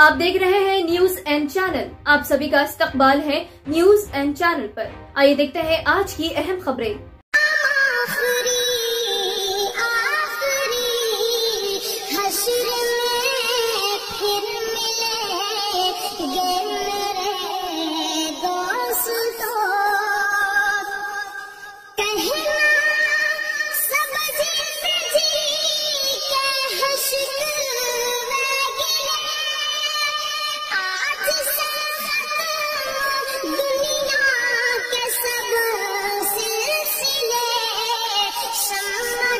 आप देख रहे हैं न्यूज़ एंड चैनल। आप सभी का इस्तकबाल है न्यूज़ एंड चैनल पर। आइए देखते हैं आज की अहम खबरें।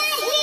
Daddy!